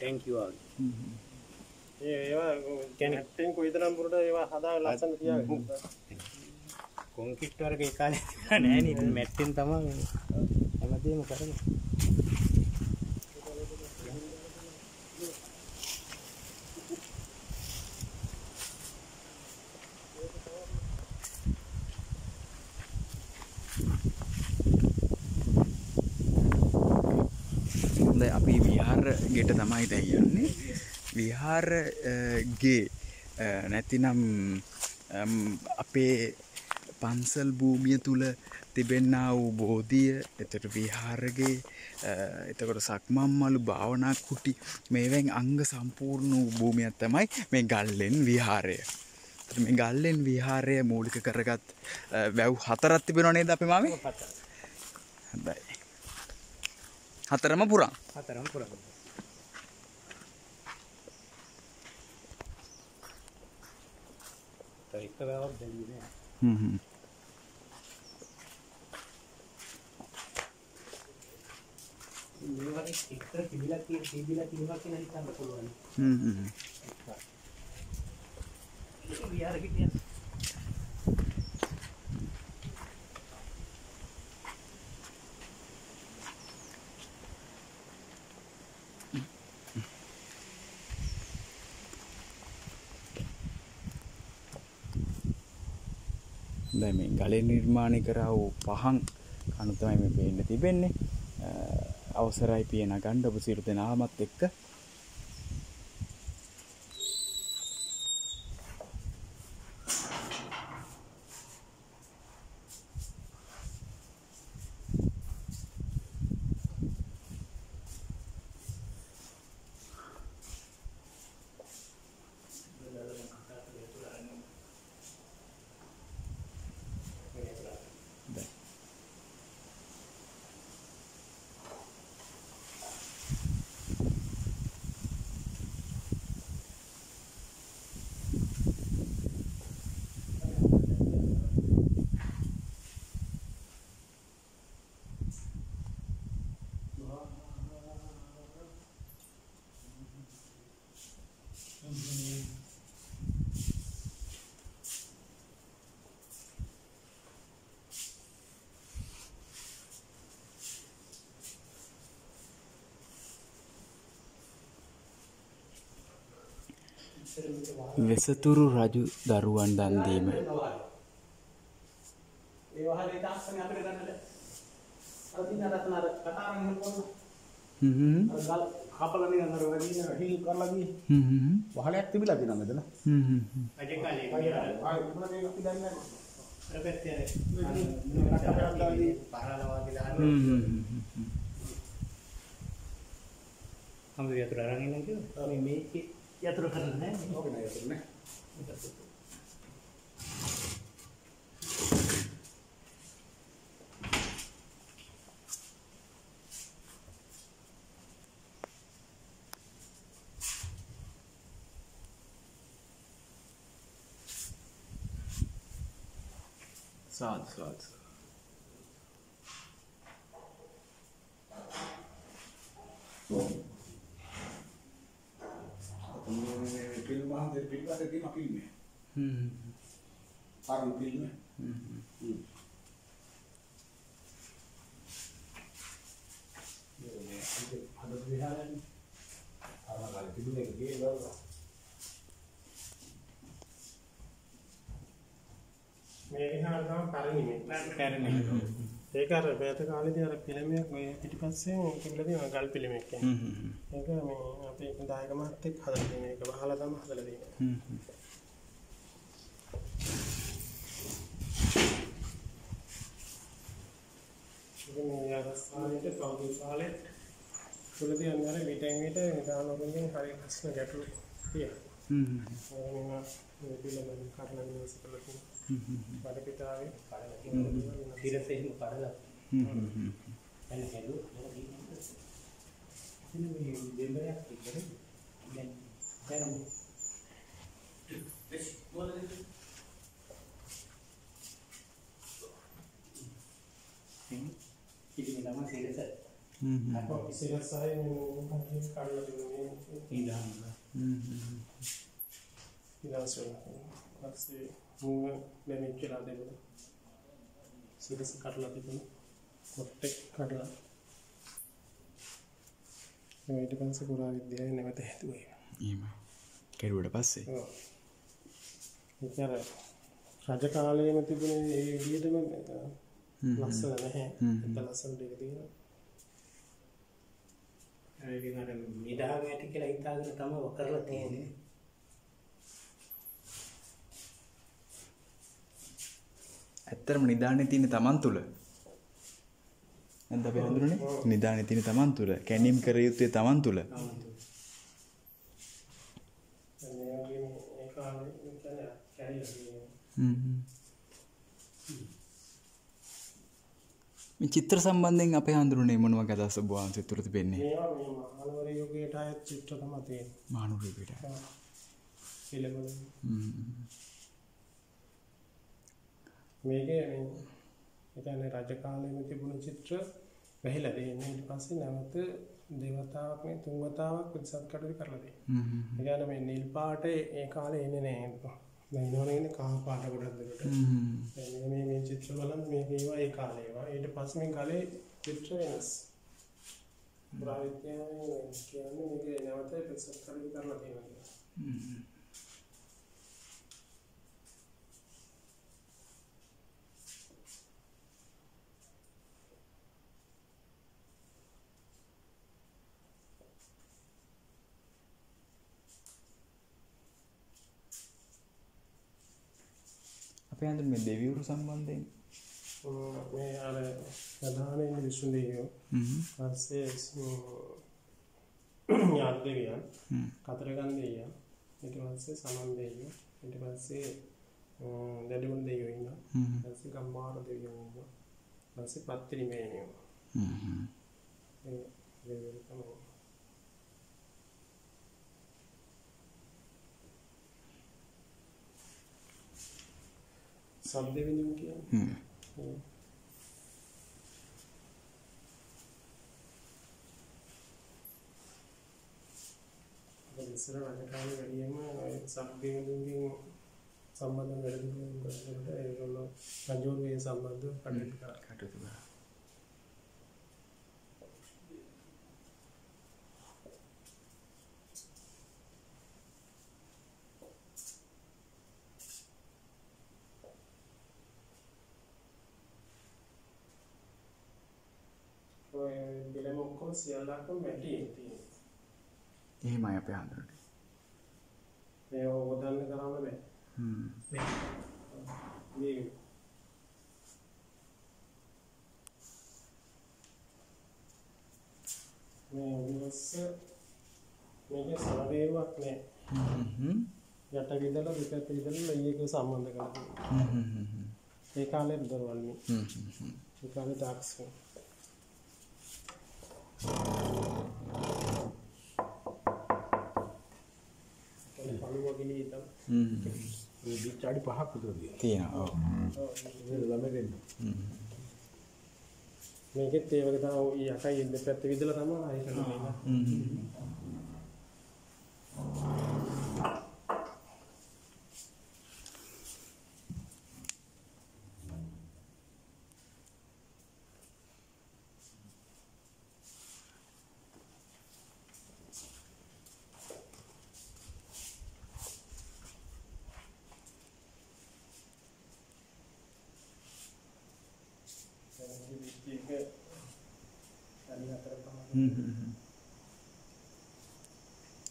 ටැංකිව ඒවා කැනෙටෙන් කොයිතරම් පුරට ඒවා හදා ලස්සන තියාගන්න කොන්කිට් වරක කාල නෑ මැට්ටෙන් තම හැමදේම කරන හොඳ අපි විහාර ගෙට තමයි දැයන්නේ විහාර ගේ නැතිනම් අපේ පන්සල් භූමිය තුළ තිබෙන්නා වූ බෝධිය එතට විහාරගේ එතකොට සක්මම්මලු භාවනා කුටි මේවැන් අංග සම්පූර්ණ වූ භූමියක් තමයි මේ ගල්ලෙන් විහාරය. මේ ගල්ලෙන් විහාරය මූලික කරගත් වැව් හතරත් තිබෙනවා නේද අපි මාමේ? හොඳයි. හතරම පුරන්. හතරම් පුරන්න එක වැවක් දැන්නේ හ්ම් හ්ම්. මේවට එක්තර තිබිලා තියෙන තිබිලා තියෙනවා කියන හිතන්න පුළුවන් හ්ම් හ්ම්. විහාර හිටියා දැන් මේ ගලෙන් නිර්මාණය කරා වූ පහන් කණු තමයි මේ පේන්න තිබෙන්නේ. අ, අවසරයි පියන ගන්න ඔබ සියලු දෙනාමත් එක්ක වෙසතුරු රජු දරුවන් දන් දීම. ඒ වහලේ දාස්සනේ අපිට ගන්නද අර දින රත්න අර කතාරන් හෙල්පොන්න හ්ම් හ්ම්. අර ගල් කපලා නිකන් අර වැඩි හිල් කරලා ගියේ. හ්ම් හ්ම්. වහලයක් තිබිලා තියෙනවා මෙතන? හ්ම් හ්ම්. අජ කාලේ ආයෙ මොනවද මේක අපි දන්නේ නැහැ. ප්‍රපෙත්තේ කටපරක් දාන්නේ පරලවා කියලා හ්ම් හ්ම් හ්ම්. හම්බ යතුරු අරන් ඉන්න කිව්වා මේ මේකේ යතුරු කරන්නේ නැහැ ඕකේ නෑ යතුරු නේ සාදු සාදු. මේ ෆිල්ම් වහන්සේ තියෙන ෆිල්ම් එක හ්ම් හ්ම්. පරණ ෆිල්ම් එක හ්ම් හ්ම්. හ්ම් හද විහාරන්නේ අර කාලේ තිබුණේ ගේ වල මේ විහාර තමයි පරිණිමේ පැරණි ඒක අර බෑත කාලේදී අර පිළිමයක් ඔය පිටිපස්සේ තිබිලා තියෙනවා ගල් පිළිමයක් කියන්නේ. හ්ම් හ්ම්. ඒක මේ අපේ දායක මහත්තයෙක් හදලා තියෙන එක වහලා තමයි හදලා තියෙන්නේ. හ්ම් හ්ම්. ඉතින් මේ අර සාලෙට කවුරු සාලෙත් තුලදී අnder විටෙන් විට නිදානෝගෙන් හරි ලස්සන ගැටලු තියෙනවා. හ්ම් හ්ම්. ඒවා මේ පිළිමෙන් කරලා විනාශ කරලා තියෙනවා. හ්ම් හ්ම්. බඩ පිටාවේ තිරසෙහිම පරලා හ්ම් හ්ම් හ්ම්. එන්න හැදුව එන්න මේ දෙඹරයක් ඉතින් දැන් දැන් ඉතින් තමයි සිරස සිරසාය කඩලා තිබුණේ ඉඳන් ඉලවසල පස්සේ මුව දැමිච්ච වෙලා දෙන්න සිරස කඩලා තිබුණ. කොට්ටෙක් කඩලා. ඊට පස්සේ පුරා විද්‍යාවේ නැවත හැදුවේ එහෙම. කෙරුවට පස්සේ? ඉතර රජ කාලයේම තිබුණේ ඒ විදිහටම ලස්සන නැහැ. එත ලස්සන දෙක තියෙනවා. ඒක අර නිදාග ඇති කියලා හිතාගෙන තමයි කරලා තියෙන්නේ ඇත්තරම නිධානය තියෙන තමන් තුළ. ඇද අප හඳුරනේ නිධානය තියෙන තමන් තුළ. කැනීම් කර යුත්තේ තමන් තුළ. චිත්‍ර සම්බන්ධයෙන් අපේ හඳුරනේ මොනවගේ අදහස ඔබ වහන්සේ තුළ තිබෙන්නේ මේවා මේ මහනුවර යුගයට අයත් චිත්‍ර තමයි තියෙන්නේ මානුරේකට පිළිබඳ මේකේ මේ කියන්නේ රජ කාලේම තිබුණු චිත්‍ර වැහිලා තියෙන්නේ ඊට පස්සේ නැවත දේවතාවක් මේ තුන් වතාවක් පිටසත් කටයුතු කරලා තියෙනවා. ඒ කියන්නේ මේ නිල් පාට ඒ කාලේ එන්නේ නැහැ. දැන් ඉන්නවනේ ඉන්නේ කහ පාට ගොඩක්. දැන් මේ මේ චිත්‍ර බලන්න මේක ඒවා ඒ කාලේ ඒවා. ඊට පස්සේ මේ කාලේ චිත්‍ර වෙනස්. ප්‍රාවිත්‍යාවේ කියන්නේ මේක නැවත පිටසත් කටයුතු කරලා තියෙනවා. අපේ හඳුර මේ දෙවිවරු සම්බන්ධයෙන්. මේ අර ප්‍රධානයෙන් විසුන් දෙවියෝ පස්සේ ඥාති දෙවියන් කතරගම් දෙවියන් ඊට පස්සේ සමන් දෙවියෝ ඊට පස්සේ දැඩිමුන් දෙවියෝ ඉන්නවා. පස්සේ ගම්මාර දෙවියෝ ඉන්නවා පස්සේ පත්තිරි මේනියෝ ඒ දෙවියන් කියන්නේ Mm. ඉස්සර රජ කාලේ වැඩියෙන්ම ඔය සබ්බේඳුන්ගෙන් සම්බන්ධ වැඩි කරනකොට ඒගොල්ලෝ රජෝගේ සම්බන්ධව කටයුතු කරා. කටයුතු කරා බෙලම ඔක්කොම සියල්ලක්ම මැටියෙන් තියෙනවා. එහෙමයි අපේ හඳුරන්නේ මේ ඕදන්න කරන්න බෑ. මේ මේ විවස්ස මේක සමවේවක් නෑ. යට විදලා දෙපැත්ත විදලා ඊයක සම්බන්ධ කරලා තියෙනවා. ඒ කාලේ දරවල් මේ. ඒ කාලේ ටැක්ස්. පළුව ගිනී තමයි. මේ විචාඩි පහක් විතර තියෙනවා. තියෙනවා ඔව් මේ ළමයි දෙන්න. මේකෙත් ඒ වගේ තමයි යකයි දෙපැත්ත විදලා තමයි ආයෙ කරන්නේ. ඒක අනිත් අතර තමයි.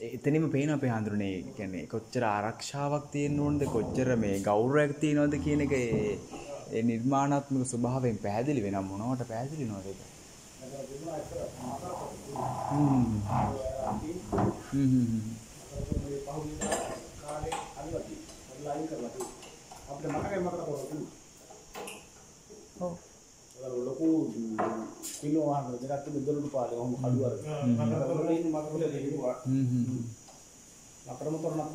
එතනිම පේන අපේ හඳුරනේ කියන්නේ කොච්චර ආරක්ෂාවක් තියෙන්න ඕනද කොච්චර මේ ගෞරවයක් තියෙනවද කියන එක ඒ නිර්මාණාත්මක ස්වභාවයෙන් පැහැදිලි වෙනම් මොනවට පැහැදිලි වෙනවද ඒක? හ්ම්. හ්ම් හ්ම් හ්ම්. කාලේ අනිවාර්යයි. ලයින් කරලා තියෙනවා. අපිට මතකයි මතක කරගන්න. ඔව්. ඒක ලොකු කිලෝ වහන දෙකක් තිබ්බ දොරටු පාලේ ඔහොම කඩුව අර. මතක ඉන්න මතක දෙන්නවා. හ්ම් හ්ම් අපරම තොරණක්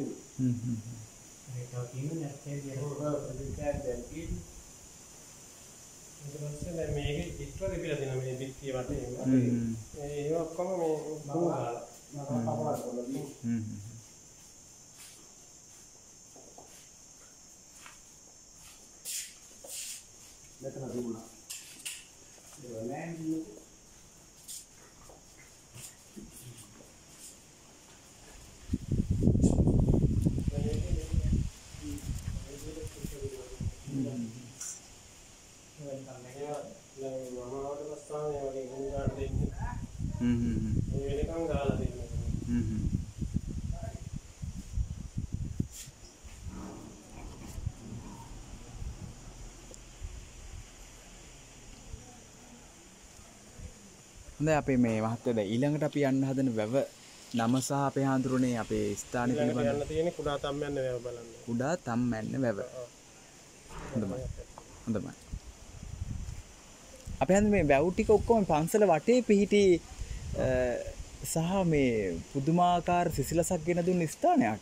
දැන් දැන් මේකේ චිත්‍ර ලිපිලා තියෙනවා මේ පිටිය. හ්ම්. ඒ ඔක්කොම මේ දුර දාලා. හ්ම්. මෙතන තිබුණා. ඒක නෑ නේද? දැන් මම ආවට පස්සේ මේ වගේ ගුණාට දෙන්නේ. හ්ම් හ්ම් හ්ම්. මේ වෙනකන් ගාලා දෙන්නේ. හ්ම් හ්ම්. හොඳයි අපේ මේ මහත්තයද ඊළඟට අපි යන්න හදන වැව නම සහ අපේ හාඳුරුනේ අපේ ස්ථාන පිළිබඳ තියෙන්නේ කුඩා තම්යන්න වැව බලන්න. කුඩා තම්මැන්න වැව. හොඳමයි හොඳමයි අප හැඳ මේ වැව් ටික ඔක්කොම පන්සල වටේ පිහිටි සහ මේ පුදුමාකාර සිසිලසක් ගෙන දුන්න ස්ථානයක්.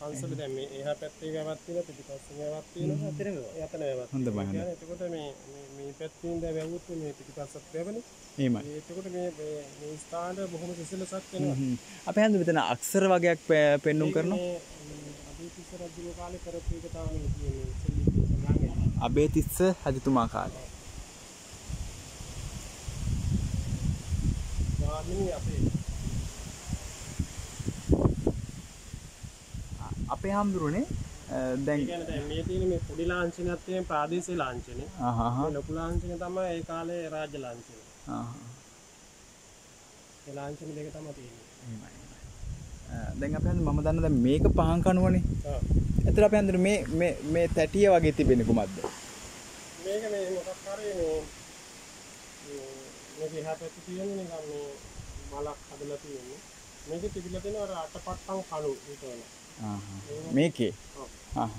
පන්සල දැන් මේ එහා පැත්තේ වැවක් තියෙනවා පිටිපස්සේ වැවක් තියෙනවා. අතන වැව. යතන හොඳයි. කියන්නේ එතකොට මේ මේ මේ පැත්තේ ඉඳලා වැවුත් මේ පිටිපස්සත් වැවනේ. එහෙමයි එතකොට මේ ස්ථානට බොහොම සිසිලසක්. අප හැඳ මෙතන අක්ෂර වගයක් පෙන්නුම් කරනවා මේ අභිතිස්ස රජුගේ කාලේ කරපු එක තමයි මේ කියන්නේ සෙල්ලිපි සඳහන් අබේතිස්ස රජතුමා කාලේ ගාමිණී අපේ අපේ හාමුදුරුවනේ අ, දැන් මේ තියෙන මේ පොඩි ලාංඡනයත් තියෙන ප්‍රාදේශීය ලාංඡනේ. ආහහ ලොකු ලාංඡනේ තමයි ඒ කාලේ රාජ්‍ය ලාංඡනේ. ආහහ. ඒ ලාංඡන දෙක තමයි තියෙන්නේ. එහෙමයි, දැන් අප හැඳ මම දන්න දැන් මේක පහන් කනුවනේ ඔව්. එතර අප හැඳ මේ මේ මේ තැටිය වගේ තිබෙන කුමක්ද මේක මේ මොකක් හරි මේ මේක එහා පැත්තේ තියෙන නිකන් මේ මලක් හදලා තියෙන්නේ. මේකේ තිබිලා තියෙන අර අටපට්ටම් කණු විතරයි. ආහහ. මේකේ ඔව්. ආහහ.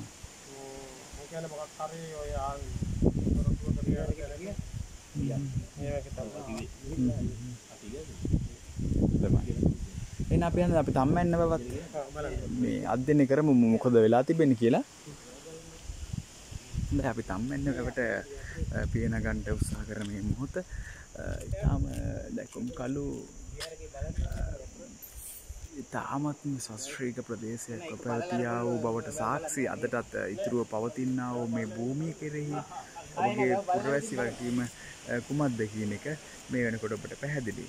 ඒ කියන්නේ මොකක් හරි ඔය ආ කරපුවක ලියන කරන්නේ. මේක තමයි. එන අපි යන අපි තම්මැන්න බවත්. මේ අධ්‍යයනය කරමු මොකද වෙලා තිබෙන්නේ කියලා. හොඳයි අපි තම්මැන්න වැවට අ, පියන ගන්නට උත්සාහ කරන මේ මොහොත අ, ඉතාම දැකුම් කළු ඉතාමත්ම ශස්ත්‍රීක ප්‍රදේශයක් පැවතියා වූ බවට සාක්ෂි අදටත් ඉතුරුව පවතින්නා වූ මේ භූමිය කෙරෙහි ඔබගේ පුරවැසි වගකීම අ, කුමක්ද කියන එක මේ වෙනකොට ඔබට පැහැදිලි.